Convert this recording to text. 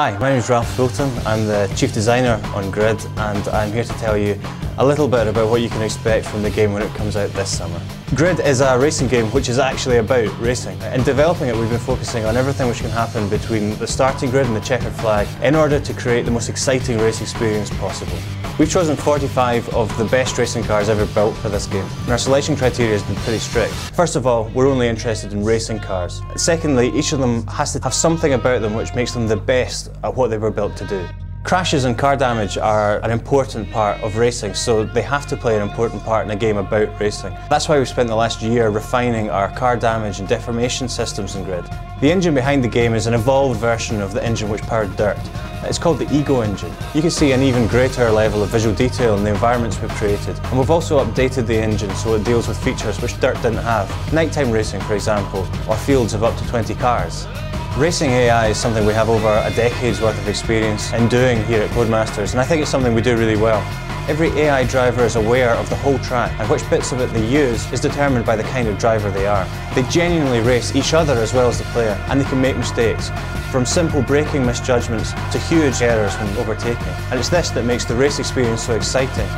Hi, my name is Ralph Fulton. I'm the Chief Designer on Grid and I'm here to tell you a little bit about what you can expect from the game when it comes out this summer. Grid is a racing game which is actually about racing. In developing it we've been focusing on everything which can happen between the starting grid and the checkered flag in order to create the most exciting race experience possible. We've chosen 45 of the best racing cars ever built for this game and our selection criteria has been pretty strict. First of all, we're only interested in racing cars. Secondly, each of them has to have something about them which makes them the best at what they were built to do. Crashes and car damage are an important part of racing, so they have to play an important part in a game about racing. That's why we've spent the last year refining our car damage and deformation systems in Grid. The engine behind the game is an evolved version of the engine which powered Dirt. It's called the Ego engine. You can see an even greater level of visual detail in the environments we've created. And we've also updated the engine so it deals with features which Dirt didn't have. Nighttime racing, for example, or fields of up to 20 cars. Racing AI is something we have over a decade's worth of experience in doing here at Codemasters, and I think it's something we do really well. Every AI driver is aware of the whole track, and which bits of it they use is determined by the kind of driver they are. They genuinely race each other as well as the player, and they can make mistakes, from simple braking misjudgments to huge errors when overtaking. And it's this that makes the race experience so exciting.